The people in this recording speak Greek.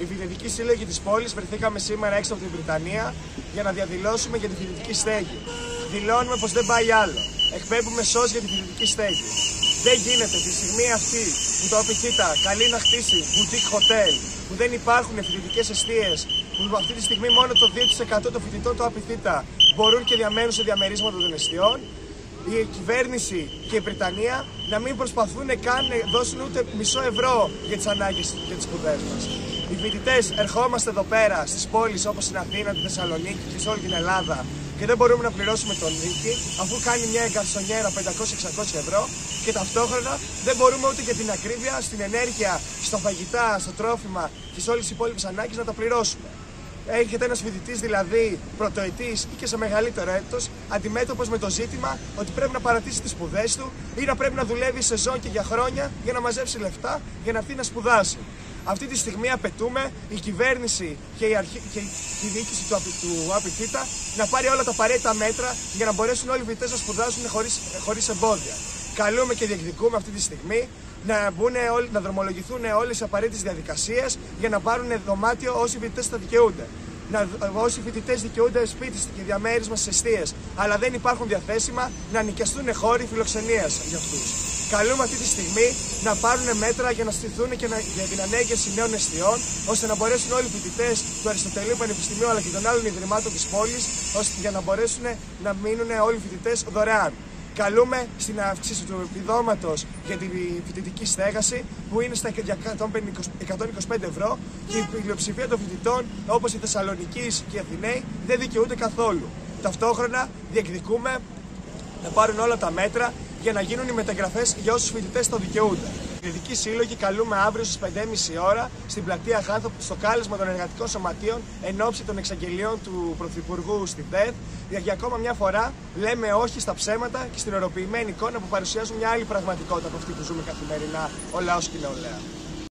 Οι φοιτητικοί σύλλογοι της πόλης βρεθήκαμε σήμερα έξω από την Βρυτανία για να διαδηλώσουμε για τη φοιτητική στέγη. Δηλώνουμε πως δεν πάει άλλο. Εκπέμπουμε σώ για τη φοιτητική στέγη. Δεν γίνεται τη στιγμή αυτή που το ΟΠΙΘΙΤΑ καλεί να χτίσει boutique hotel, που δεν υπάρχουν φοιτητικές αιστείες, που αυτή τη στιγμή μόνο το 2% των φοιτητών του ΟΠΙΘΙΤΑ μπορούν και διαμένουν σε διαμερίσματα των εστιών, η κυβέρνηση και η Βρυτανία να μην προσπαθούν καν να δώσουν ούτε μισό ευρώ για τις ανάγκες και τις σπουδές μας. Οι φοιτητές ερχόμαστε εδώ πέρα στις πόλεις όπως η Αθήνα, τη Θεσσαλονίκη και σε όλη την Ελλάδα και δεν μπορούμε να πληρώσουμε τον νίκη αφού κάνει μια εγκαρσονιέρα 500-600 ευρώ και ταυτόχρονα δεν μπορούμε ούτε και την ακρίβεια στην ενέργεια, στα φαγητά, στο τρόφιμα και σε όλες τις υπόλοιπες ανάγκες να τα πληρώσουμε. Έρχεται ένας φοιτητής δηλαδή πρωτοετής ή και σε μεγαλύτερο έτος, αντιμέτωπος με το ζήτημα ότι πρέπει να παρατήσει τις σπουδές του ή να πρέπει να δουλεύει σεζόν και για χρόνια για να μαζέψει λεφτά για να έρθει να σπουδάσει. Αυτή τη στιγμή απαιτούμε η κυβέρνηση και η, αρχή, και η διοίκηση του, του ΑΠΙΘΙΤΑ να πάρει όλα τα απαραίτητα μέτρα για να μπορέσουν όλοι οι φοιτητές να σπουδάσουν χωρίς εμπόδια. Καλούμε και διεκδικούμε αυτή τη στιγμή να, μπουν όλοι, να δρομολογηθούν όλες οι απαραίτητες διαδικασίες για να πάρουν δωμάτιο όσοι φοιτητές θα δικαιούνται. Να, όσοι φοιτητές δικαιούνται σπίτι και διαμέρισμα στις αιστείε, αλλά δεν υπάρχουν διαθέσιμα να νοικιαστούν χώροι φιλοξενίας για αυτούς. Καλούμε αυτή τη στιγμή να πάρουν μέτρα για να στηθούν και να, για την ανέγερση νέων αιστείων, ώστε να μπορέσουν όλοι οι φοιτητές του Αριστοτελείου Πανεπιστημίου αλλά και των άλλων ιδρυμάτων της πόλης, για να μπορέσουν να μείνουν όλοι οι φοιτητές δωρεάν. Καλούμε στην αύξηση του επιδόματος για τη φοιτητική στέγαση που είναι στα 125 ευρώ και η πλειοψηφία των φοιτητών όπως η Θεσσαλονίκη και οι Αθηναίοι δεν δικαιούνται καθόλου. Ταυτόχρονα διεκδικούμε να πάρουν όλα τα μέτρα για να γίνουν οι μεταγραφές για όσους φοιτητές το δικαιούνται. Οι Ειδικοί Σύλλογοι καλούμε αύριο στις 5.30 ώρα στην πλατεία Χάνθο στο κάλεσμα των εργατικών σωματείων εν ώψη των εξαγγελιών του Πρωθυπουργού στην ΤΕΔ. Για ακόμα μια φορά λέμε όχι στα ψέματα και στην οροποιημένη εικόνα που παρουσιάζουν μια άλλη πραγματικότητα από αυτή που ζούμε καθημερινά ο λαός και η νεολαία.